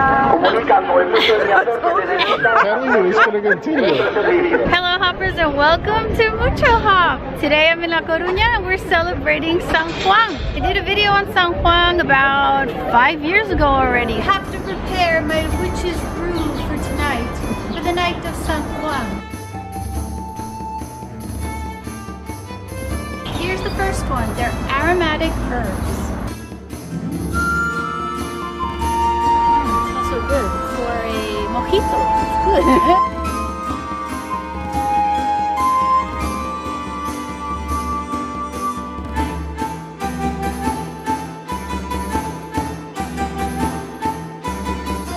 Hello hoppers and welcome to Mucho Hop. Today I'm in La Coruña and we're celebrating San Juan. I did a video on San Juan about five years ago already. Have to prepare my witch's brew for tonight, for the night of San Juan. Here's the first one. They're aromatic herbs. Good.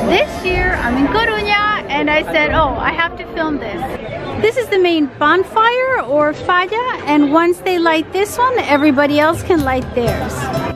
This year I'm in Coruña and I said, oh, I have to film this. This is the main bonfire or falla and once they light this one, everybody else can light theirs.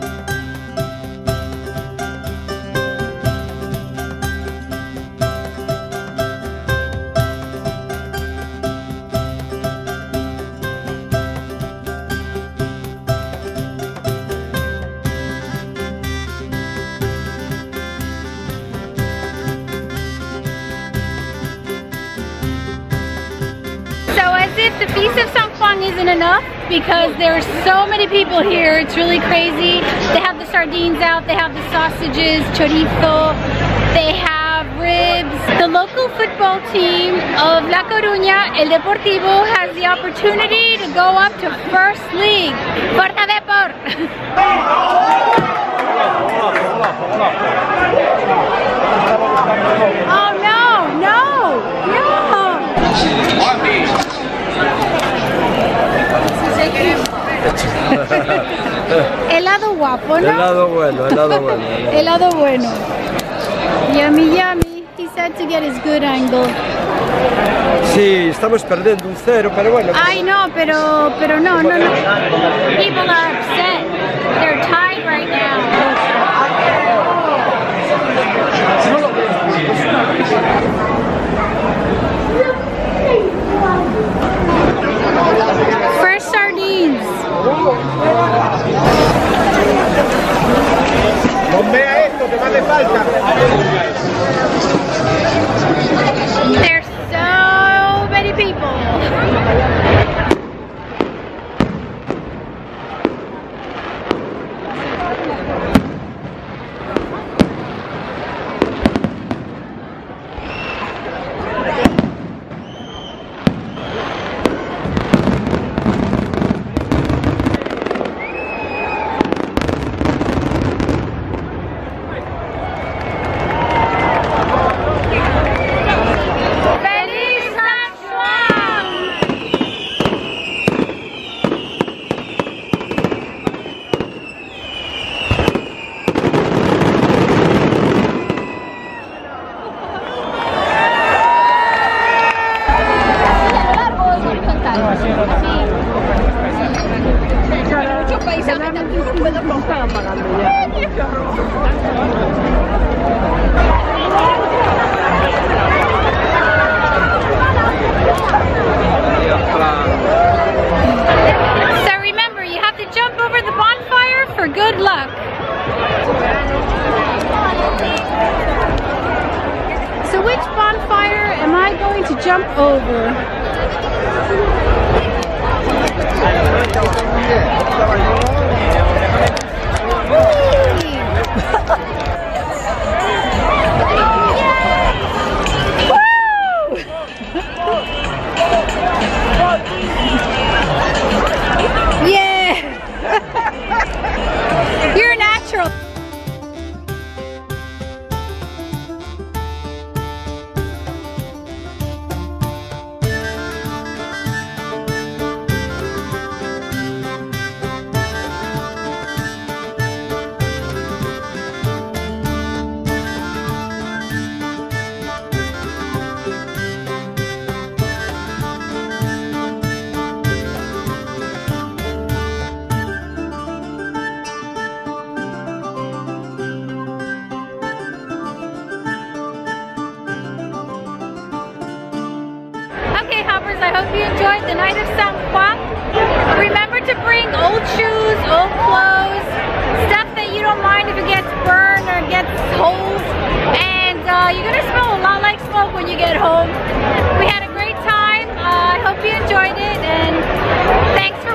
If the Feast of San Juan isn't enough because there are so many people here, it's really crazy. They have the sardines out, they have the sausages, chorizo, they have ribs. The local football team of La Coruña, El Deportivo, has the opportunity to go up to First League. Fuerza Depor! Helado guapo, ¿no? Helado bueno, helado bueno. Helado bueno. Yummy, yummy. He said to get his good angle. Sí, estamos perdiendo un cero, pero bueno. Ay, no, pero, pero no, no, no. People are upset. They're tied right now. So remember, you have to jump over the bonfire for good luck. So which bonfire am I going to jump over? Gracias. guys. I hope you enjoyed the night of San Juan. Remember to bring old shoes, old clothes, stuff that you don't mind if it gets burned or gets cold. And uh, you're gonna smell a lot like smoke when you get home. We had a great time. Uh, I hope you enjoyed it and thanks